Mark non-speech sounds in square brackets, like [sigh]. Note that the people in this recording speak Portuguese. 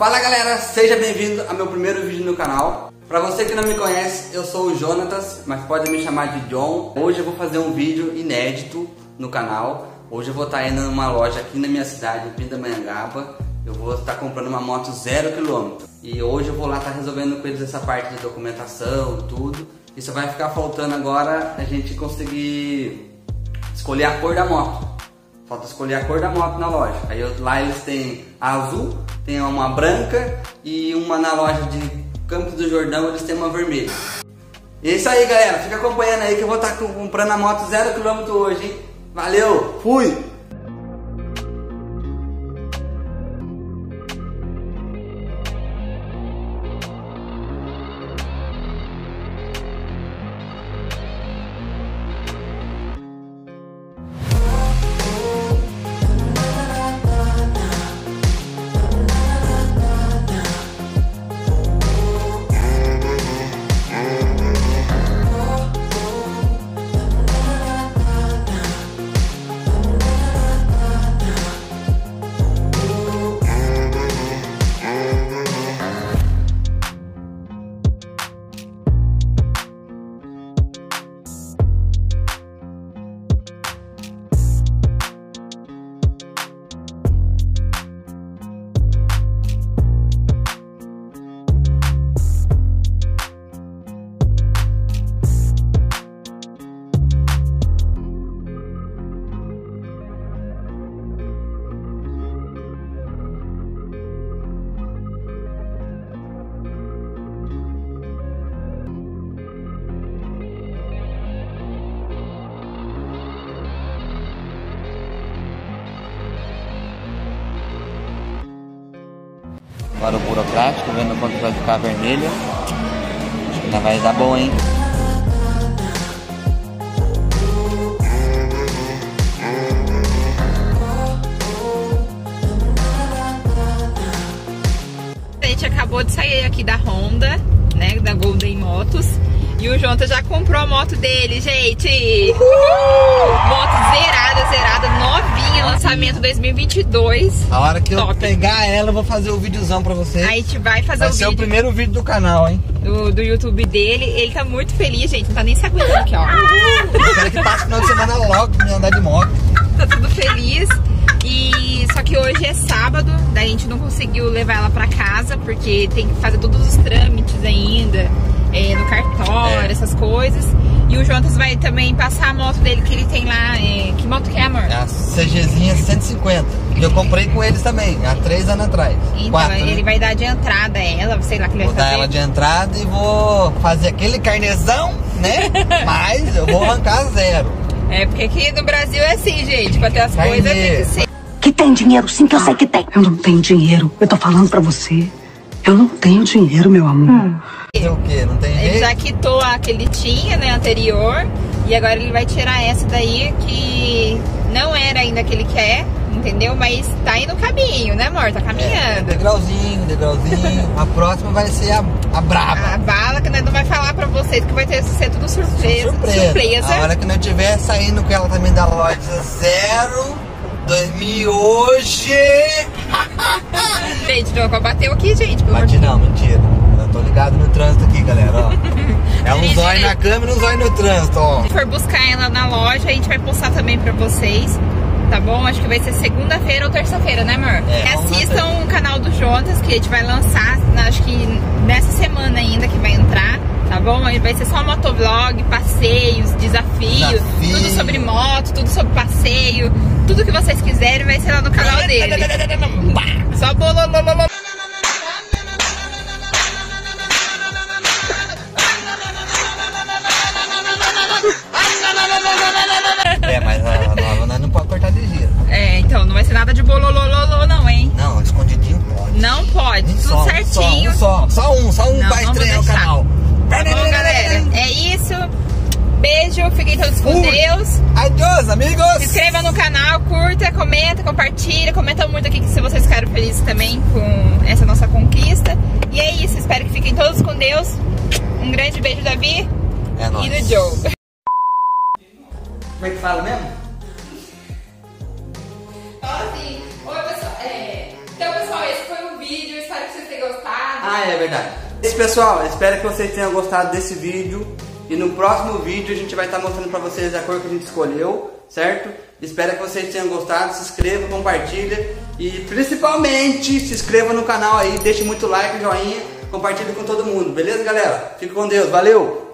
Fala galera, seja bem-vindo ao meu primeiro vídeo no canal. Para você que não me conhece, eu sou o Jonatas, mas pode me chamar de John. Hoje eu vou fazer um vídeo inédito no canal. Hoje eu vou estar indo numa loja aqui na minha cidade, em Pindamonhangaba. Eu vou estar comprando uma moto zero quilômetro. E hoje eu vou lá estar resolvendo com eles essa parte de documentação, tudo. Isso vai ficar faltando agora a gente conseguir escolher a cor da moto. Falta escolher a cor da moto na loja. Aí eu, lá eles têm azul, tem uma branca e uma na loja de Campos do Jordão eles têm uma vermelha. É isso aí galera, fica acompanhando aí que eu vou estar comprando a moto zero quilômetro hoje, hein? Valeu, fui! Agora o burocrático, vendo quanto vai ficar vermelha. Acho que ainda vai dar bom, hein? A gente acabou de sair aqui da Honda, né, da Golden Motos. E o Jonta já comprou a moto dele, gente! Uhul! Moto zerada, zerada, novinha, lançamento 2022. A hora que Top. eu pegar ela, eu vou fazer o videozão pra vocês. Aí a gente vai fazer vai o ser o vídeo primeiro vídeo do canal, hein? do, do YouTube dele. Ele tá muito feliz, gente, não tá nem se aguentando aqui, ó. Eu quero que passe o final de semana logo pra me andar de moto. tá tudo feliz. E só que hoje é sábado, daí a gente não conseguiu levar ela pra casa porque tem que fazer todos os trâmites ainda, é, no cartório, É. essas coisas. E o Jonas vai também passar a moto dele que ele tem lá. é, que moto que é, amor? É a CGzinha 150. E eu comprei com eles também, há três anos atrás. Então, Quatro, ele né? vai dar de entrada a ela, sei lá que ele Vou vai dar fazer. ela de entrada e vou fazer aquele carnezão, né? [laughs] Mas eu vou arrancar zero. É, porque aqui no Brasil é assim, gente, pra ter as Carnê. coisas tem que ser. Que tem dinheiro, sim, que eu sei que tem. Eu não tenho dinheiro. Eu tô falando pra você. Eu não tenho dinheiro, meu amor. Fazer o quê? Não tem Ele jeito? já quitou a que ele tinha, né, anterior, e agora ele vai tirar essa daí que não era ainda a que ele quer, entendeu? Mas tá indo no caminho, né, amor? Tá É, caminhando. degrauzinho, degrauzinho. [laughs] A próxima vai ser a, a braba. A bala que nós não vai falar pra vocês, que vai ter ser tudo surpresa. Surpresa. A hora que nós estiver saindo com ela também da loja zero, 2000 hoje. [laughs] Gente, não, bateu aqui, gente. Bati não, mentira. Eu tô ligado no trânsito aqui, galera, ó. [laughs] É um zóio na câmera e um zóio no trânsito, ó. Se for buscar ela na loja, a gente vai postar também pra vocês. Tá bom? Acho que vai ser segunda-feira ou terça-feira, né, amor? É, assistam o canal do Jonas, que a gente vai lançar, acho que nessa semana ainda que vai entrar, tá bom? Vai ser só motovlog, passeios, desafios, Desafio. tudo sobre moto, tudo sobre passeio, tudo que vocês quiserem vai ser lá no canal dele. Só bololololo. É, mas a não pode cortar de giro. É, então não vai ser nada de bololololo não, hein? Não, escondidinho pode. Não pode, Um tudo só, certinho. Só, um só, só um, só um Não, vai estrear o canal. Tá bom, galera? É isso. Beijo, fiquem todos com Fui. Deus. Adiós, amigos! Se inscreva no canal, curta, comenta, compartilha. Comenta muito aqui que se vocês ficaram felizes também com essa nossa conquista. E é isso, espero que fiquem todos com Deus. Um grande beijo, Davi É nóis. e do Joe. Como é que fala mesmo? Vídeo. Espero que vocês tenham gostado. Ah, é verdade. Esse pessoal, espero que vocês tenham gostado desse vídeo. E no próximo vídeo a gente vai estar mostrando pra vocês a cor que a gente escolheu, certo? Espero que vocês tenham gostado. Se inscreva, compartilha. E principalmente se inscreva no canal aí, deixe muito like, joinha, compartilhe com todo mundo. Beleza, galera? Fique com Deus. Valeu!